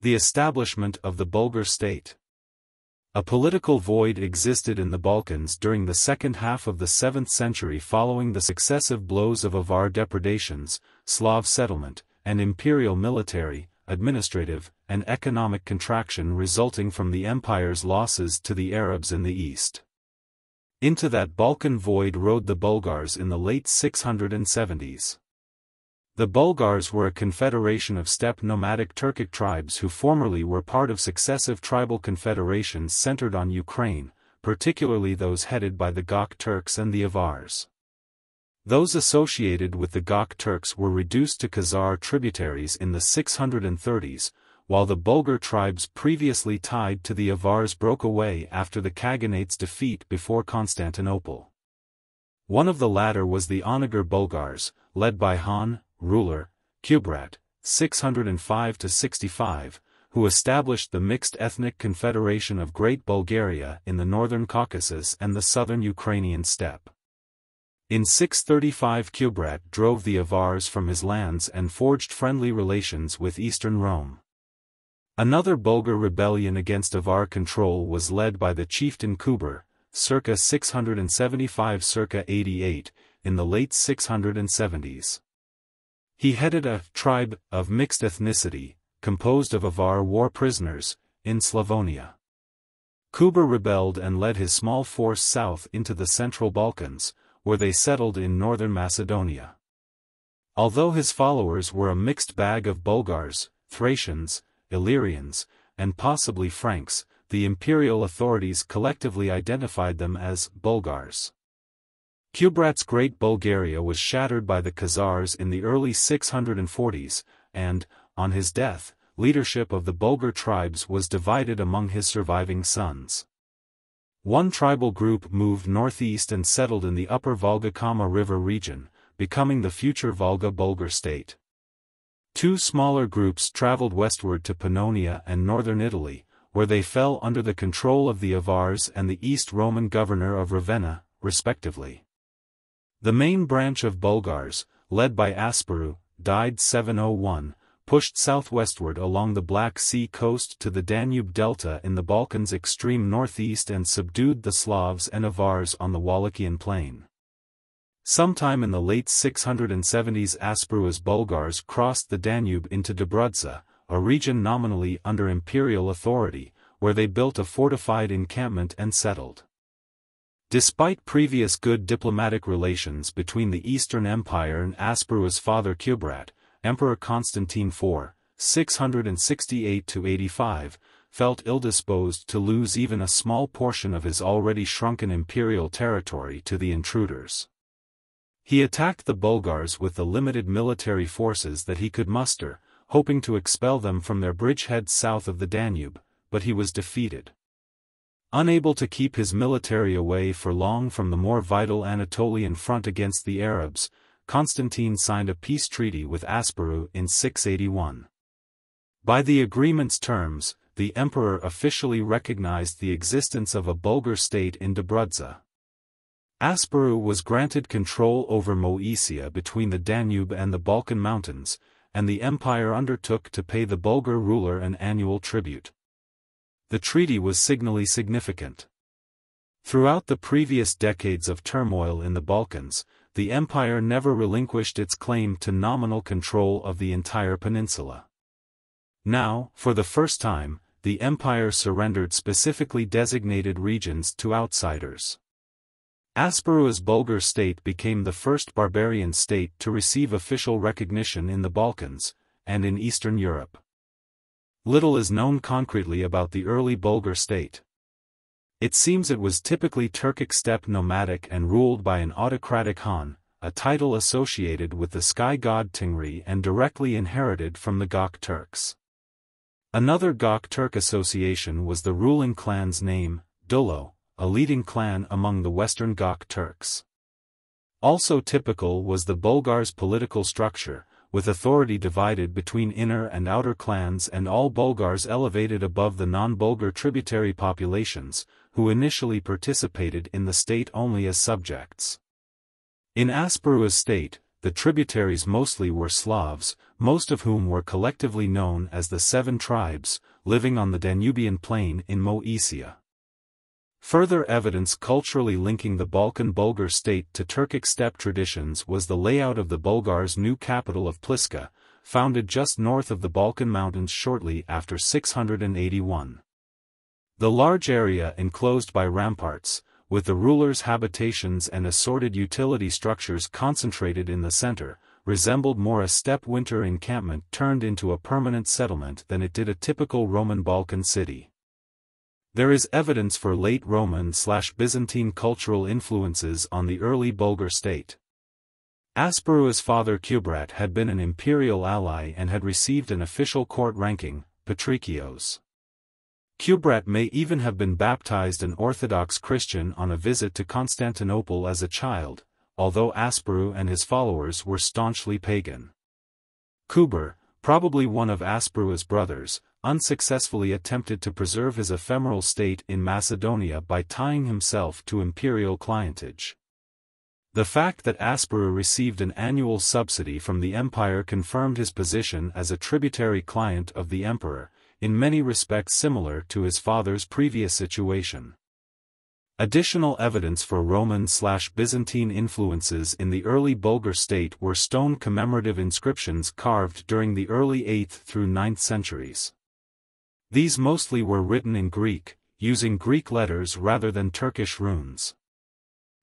The establishment of the Bulgar state. A political void existed in the Balkans during the second half of the 7th century following the successive blows of Avar depredations, Slav settlement, and imperial military, administrative, and economic contraction resulting from the empire's losses to the Arabs in the east. Into that Balkan void rode the Bulgars in the late 670s. The Bulgars were a confederation of steppe nomadic Turkic tribes who formerly were part of successive tribal confederations centered on Ukraine, particularly those headed by the Gok Turks and the Avars. Those associated with the Gok Turks were reduced to Khazar tributaries in the 630s, while the Bulgar tribes previously tied to the Avars broke away after the Khaganate's defeat before Constantinople. One of the latter was the Onogur Bulgars, led by Han, ruler, Kubrat, 605-65, who established the mixed ethnic confederation of Great Bulgaria in the northern Caucasus and the southern Ukrainian steppe. In 635 Kubrat drove the Avars from his lands and forged friendly relations with eastern Rome. Another Bulgar rebellion against Avar control was led by the chieftain Kuber, circa 675 circa 88, in the late 670s. He headed a tribe of mixed ethnicity, composed of Avar war prisoners, in Slavonia. Kuber rebelled and led his small force south into the Central Balkans, where they settled in northern Macedonia. Although his followers were a mixed bag of Bulgars, Thracians, Illyrians, and possibly Franks, the imperial authorities collectively identified them as Bulgars. Kubrat's Great Bulgaria was shattered by the Khazars in the early 640s, and, on his death, leadership of the Bulgar tribes was divided among his surviving sons. One tribal group moved northeast and settled in the upper Volga-Kama River region, becoming the future Volga-Bulgar state. Two smaller groups traveled westward to Pannonia and northern Italy, where they fell under the control of the Avars and the East Roman governor of Ravenna, respectively. The main branch of Bulgars, led by Asparuh, died 701, pushed southwestward along the Black Sea coast to the Danube Delta in the Balkans' extreme northeast and subdued the Slavs and Avars on the Wallachian plain. Sometime in the late 670s Asparuh's Bulgars crossed the Danube into Dobrudza, a region nominally under imperial authority, where they built a fortified encampment and settled. Despite previous good diplomatic relations between the Eastern Empire and Asparuh's father Kubrat, Emperor Constantine IV, 668-85, felt ill-disposed to lose even a small portion of his already shrunken imperial territory to the intruders. He attacked the Bulgars with the limited military forces that he could muster, hoping to expel them from their bridgehead south of the Danube, but he was defeated. Unable to keep his military away for long from the more vital Anatolian front against the Arabs, Constantine signed a peace treaty with Asparuh in 681. By the agreement's terms, the emperor officially recognized the existence of a Bulgar state in Dobrudza. Asparuh was granted control over Moesia between the Danube and the Balkan Mountains, and the empire undertook to pay the Bulgar ruler an annual tribute. The treaty was signally significant. Throughout the previous decades of turmoil in the Balkans, the empire never relinquished its claim to nominal control of the entire peninsula. Now, for the first time, the empire surrendered specifically designated regions to outsiders. Asparuh's Bulgar state became the first barbarian state to receive official recognition in the Balkans, and in Eastern Europe. Little is known concretely about the early Bulgar state. It seems it was typically Turkic steppe nomadic and ruled by an autocratic Khan, a title associated with the sky god Tengri and directly inherited from the Gok Turks. Another Gok Turk association was the ruling clan's name, Dulo, a leading clan among the Western Gok Turks. Also typical was the Bulgars' political structure, with authority divided between inner and outer clans and all Bulgars elevated above the non-Bulgar tributary populations, who initially participated in the state only as subjects. In Asparuh's state, the tributaries mostly were Slavs, most of whom were collectively known as the Seven Tribes, living on the Danubian plain in Moesia. Further evidence culturally linking the Balkan Bulgar state to Turkic steppe traditions was the layout of the Bulgars' new capital of Pliska, founded just north of the Balkan Mountains shortly after 681. The large area enclosed by ramparts, with the rulers' habitations and assorted utility structures concentrated in the center, resembled more a steppe winter encampment turned into a permanent settlement than it did a typical Roman Balkan city. There is evidence for late Roman-slash-Byzantine cultural influences on the early Bulgar state. Asparuh's father Kubrat had been an imperial ally and had received an official court ranking, Patrikios. Kubrat may even have been baptized an Orthodox Christian on a visit to Constantinople as a child, although Asparuh and his followers were staunchly pagan. Kuber, probably one of Asparuh's brothers, unsuccessfully attempted to preserve his ephemeral state in Macedonia by tying himself to imperial clientage. The fact that Asparuh received an annual subsidy from the empire confirmed his position as a tributary client of the emperor, in many respects similar to his father's previous situation. Additional evidence for Roman-slash-Byzantine influences in the early Bulgar state were stone commemorative inscriptions carved during the early 8th through 9th centuries. These mostly were written in Greek, using Greek letters rather than Turkish runes.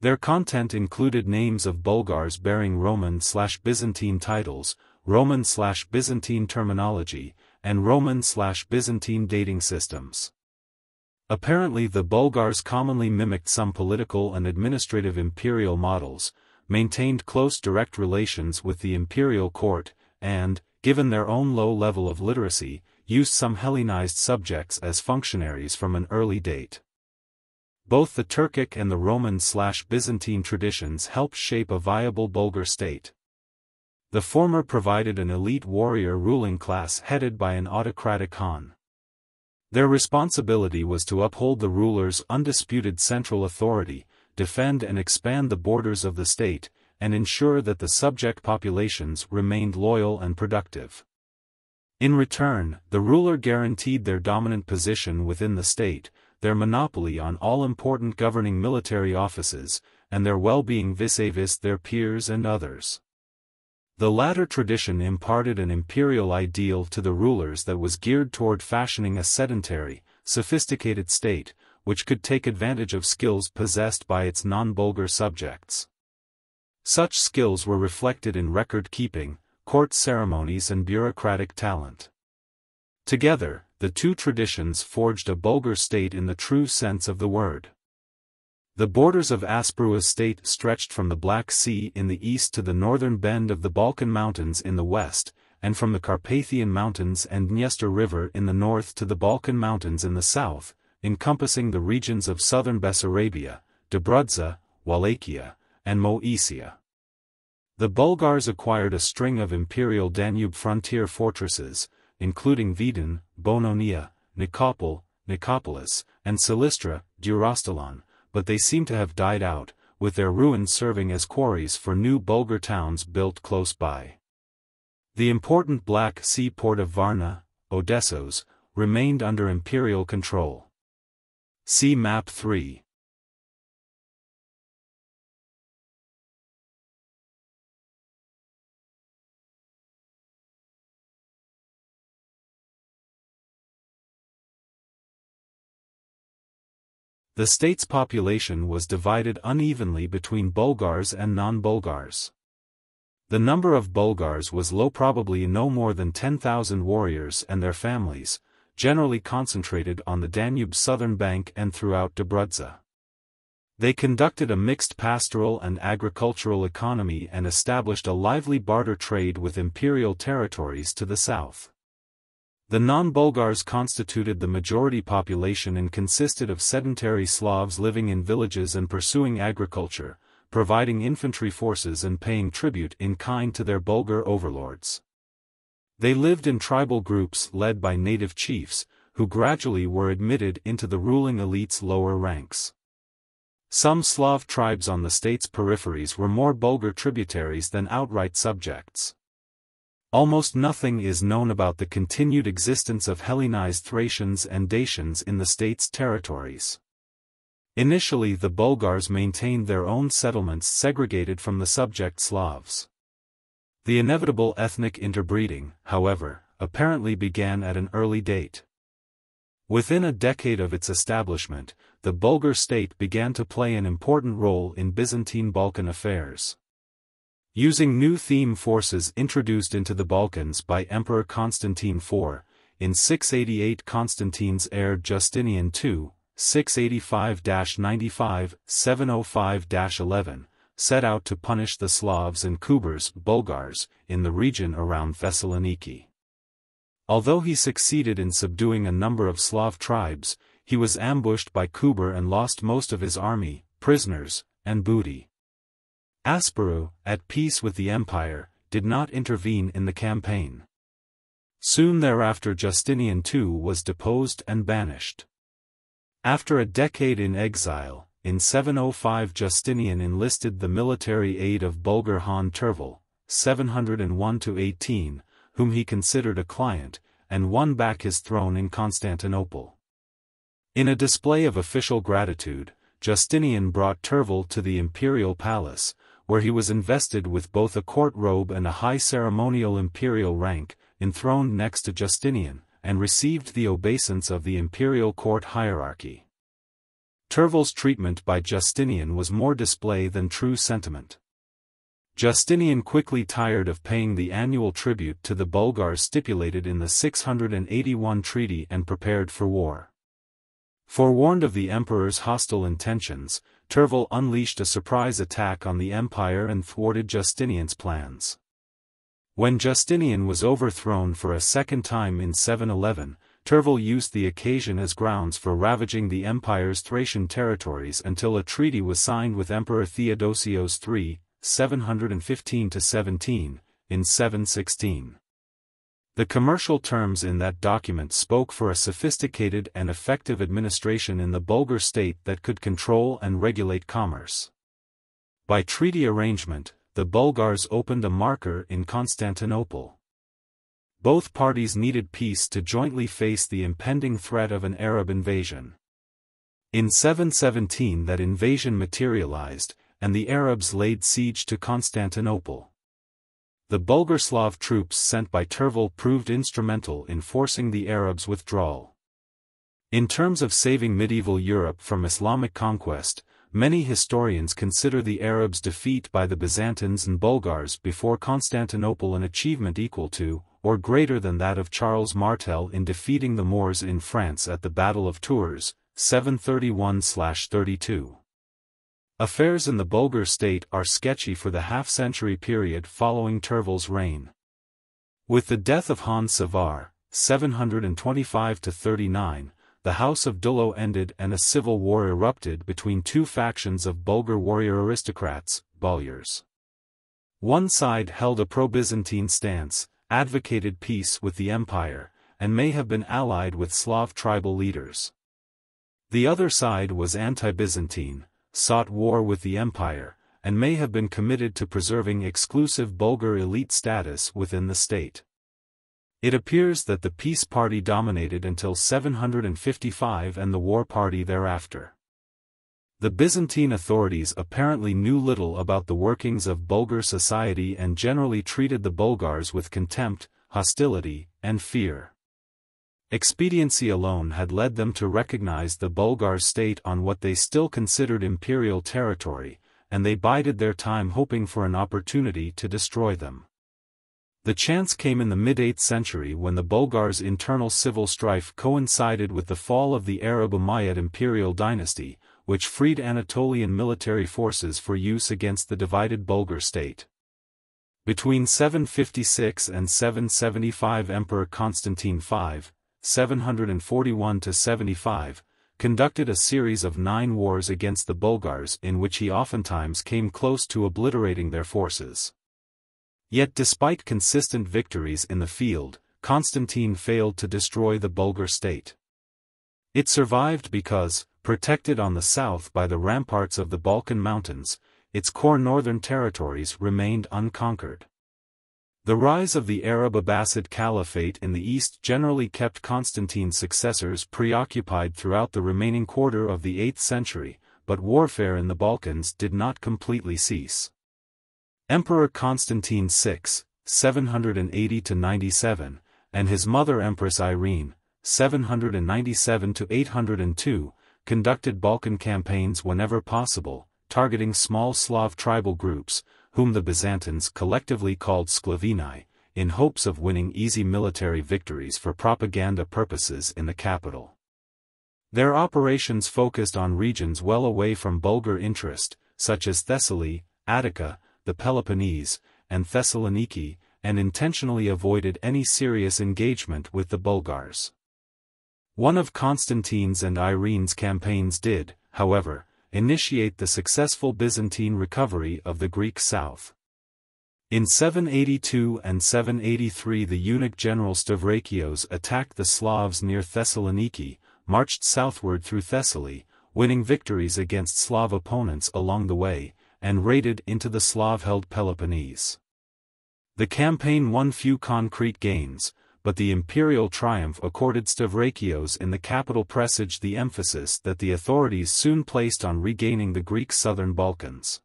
Their content included names of Bulgars bearing Roman-Byzantine titles, Roman-Byzantine terminology, and Roman-Byzantine dating systems. Apparently the Bulgars commonly mimicked some political and administrative imperial models, maintained close direct relations with the imperial court, and, given their own low level of literacy, used some Hellenized subjects as functionaries from an early date. Both the Turkic and the Roman-slash-Byzantine traditions helped shape a viable Bulgar state. The former provided an elite warrior ruling class headed by an autocratic Khan. Their responsibility was to uphold the ruler's undisputed central authority, defend and expand the borders of the state, and ensure that the subject populations remained loyal and productive. In return, the ruler guaranteed their dominant position within the state, their monopoly on all important governing military offices, and their well-being vis-a-vis their peers and others. The latter tradition imparted an imperial ideal to the rulers that was geared toward fashioning a sedentary, sophisticated state, which could take advantage of skills possessed by its non-Bulgar subjects. Such skills were reflected in record-keeping, court ceremonies and bureaucratic talent. Together, the two traditions forged a Bulgar state in the true sense of the word. The borders of Asparuh's state stretched from the Black Sea in the east to the northern bend of the Balkan Mountains in the west, and from the Carpathian Mountains and Dniester River in the north to the Balkan Mountains in the south, encompassing the regions of southern Bessarabia, Dobrudza, Wallachia, and Moesia. The Bulgars acquired a string of imperial Danube frontier fortresses, including Vidin, Bononia, Nikopol, Nicopolis, and Silistra, Durostalon, but they seem to have died out, with their ruins serving as quarries for new Bulgar towns built close by. The important Black Sea port of Varna, Odessos, remained under imperial control. See Map 3. The state's population was divided unevenly between Bulgars and non-Bulgars. The number of Bulgars was low probably no more than 10,000 warriors and their families, generally concentrated on the Danube's southern bank and throughout Dobrudza. They conducted a mixed pastoral and agricultural economy and established a lively barter trade with imperial territories to the south. The non-Bulgars constituted the majority population and consisted of sedentary Slavs living in villages and pursuing agriculture, providing infantry forces and paying tribute in kind to their Bulgar overlords. They lived in tribal groups led by native chiefs, who gradually were admitted into the ruling elite's lower ranks. Some Slav tribes on the state's peripheries were more Bulgar tributaries than outright subjects. Almost nothing is known about the continued existence of Hellenized Thracians and Dacians in the state's territories. Initially the Bulgars maintained their own settlements segregated from the subject Slavs. The inevitable ethnic interbreeding, however, apparently began at an early date. Within a decade of its establishment, the Bulgar state began to play an important role in Byzantine Balkan affairs. Using new theme forces introduced into the Balkans by Emperor Constantine IV, in 688 Constantine's heir Justinian II, 685-95, 705-11, set out to punish the Slavs and Kubers Bulgars, in the region around Thessaloniki. Although he succeeded in subduing a number of Slav tribes, he was ambushed by Kuber and lost most of his army, prisoners, and booty. Asparuh, at peace with the empire, did not intervene in the campaign. Soon thereafter Justinian II was deposed and banished. After a decade in exile, in 705 Justinian enlisted the military aid of Bulgar Han Tervel, 701-18, whom he considered a client, and won back his throne in Constantinople. In a display of official gratitude, Justinian brought Tervel to the imperial palace, where he was invested with both a court robe and a high ceremonial imperial rank, enthroned next to Justinian, and received the obeisance of the imperial court hierarchy. Tervel's treatment by Justinian was more display than true sentiment. Justinian quickly tired of paying the annual tribute to the Bulgars stipulated in the 681 treaty and prepared for war. Forewarned of the emperor's hostile intentions, Tervel unleashed a surprise attack on the empire and thwarted Justinian's plans. When Justinian was overthrown for a second time in 711, Tervel used the occasion as grounds for ravaging the empire's Thracian territories until a treaty was signed with Emperor Theodosios III, 715-17, in 716. The commercial terms in that document spoke for a sophisticated and effective administration in the Bulgar state that could control and regulate commerce. By treaty arrangement, the Bulgars opened a marker in Constantinople. Both parties needed peace to jointly face the impending threat of an Arab invasion. In 717 that invasion materialized, and the Arabs laid siege to Constantinople the Bulgar-Slav troops sent by Tervel proved instrumental in forcing the Arabs' withdrawal. In terms of saving medieval Europe from Islamic conquest, many historians consider the Arabs' defeat by the Byzantines and Bulgars before Constantinople an achievement equal to, or greater than that of Charles Martel in defeating the Moors in France at the Battle of Tours, 731-32. Affairs in the Bulgar state are sketchy for the half-century period following Tervel's reign. With the death of Han Savar, 725-39, the House of Dulo ended and a civil war erupted between two factions of Bulgar warrior aristocrats, Boyars. One side held a pro-Byzantine stance, advocated peace with the empire, and may have been allied with Slav tribal leaders. The other side was anti-Byzantine, sought war with the empire, and may have been committed to preserving exclusive Bulgar elite status within the state. It appears that the peace party dominated until 755 and the war party thereafter. The Byzantine authorities apparently knew little about the workings of Bulgar society and generally treated the Bulgars with contempt, hostility, and fear. Expediency alone had led them to recognize the Bulgar state on what they still considered imperial territory, and they bided their time hoping for an opportunity to destroy them. The chance came in the mid-8th century when the Bulgars' internal civil strife coincided with the fall of the Arab Umayyad imperial dynasty, which freed Anatolian military forces for use against the divided Bulgar state. Between 756 and 775 Emperor Constantine V, 741 to 75, conducted a series of nine wars against the Bulgars in which he oftentimes came close to obliterating their forces. Yet despite consistent victories in the field, Constantine failed to destroy the Bulgar state. It survived because, protected on the south by the ramparts of the Balkan Mountains, its core northern territories remained unconquered. The rise of the Arab Abbasid Caliphate in the east generally kept Constantine's successors preoccupied throughout the remaining quarter of the 8th century, but warfare in the Balkans did not completely cease. Emperor Constantine VI, 780-97, and his mother Empress Irene, 797-802, conducted Balkan campaigns whenever possible, targeting small Slav tribal groups, whom the Byzantines collectively called Sclaveni, in hopes of winning easy military victories for propaganda purposes in the capital. Their operations focused on regions well away from Bulgar interest, such as Thessaly, Attica, the Peloponnese, and Thessaloniki, and intentionally avoided any serious engagement with the Bulgars. One of Constantine's and Irene's campaigns did, however, initiate the successful Byzantine recovery of the Greek south. In 782 and 783 the eunuch general Stavrakios attacked the Slavs near Thessaloniki, marched southward through Thessaly, winning victories against Slav opponents along the way, and raided into the Slav-held Peloponnese. The campaign won few concrete gains, but the imperial triumph accorded Stavrakios in the capital presaged the emphasis that the authorities soon placed on regaining the Greek southern Balkans.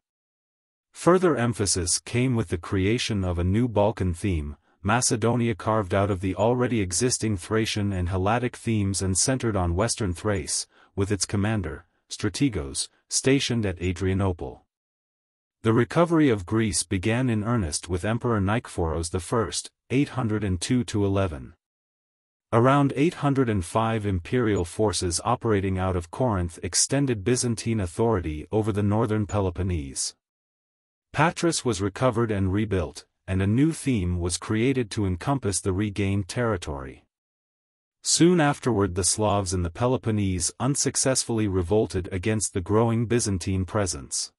Further emphasis came with the creation of a new Balkan theme, Macedonia carved out of the already existing Thracian and Helladic themes and centered on western Thrace, with its commander, Strategos, stationed at Adrianople. The recovery of Greece began in earnest with Emperor Nikephoros I, 802-11. Around 805 imperial forces operating out of Corinth extended Byzantine authority over the northern Peloponnese. Patras was recovered and rebuilt, and a new theme was created to encompass the regained territory. Soon afterward the Slavs in the Peloponnese unsuccessfully revolted against the growing Byzantine presence.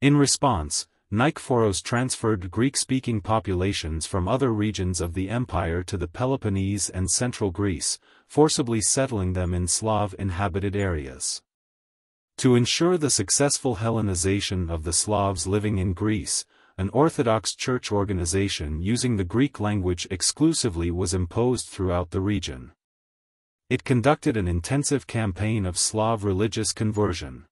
In response, Nikephoros transferred Greek-speaking populations from other regions of the empire to the Peloponnese and central Greece, forcibly settling them in Slav-inhabited areas. To ensure the successful Hellenization of the Slavs living in Greece, an Orthodox Church organization using the Greek language exclusively was imposed throughout the region. It conducted an intensive campaign of Slav religious conversion.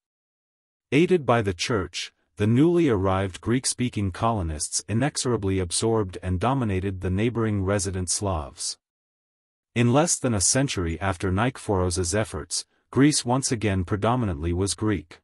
Aided by the Church, the newly arrived Greek-speaking colonists inexorably absorbed and dominated the neighboring resident Slavs. In less than a century after Nikephoros's efforts, Greece once again predominantly was Greek.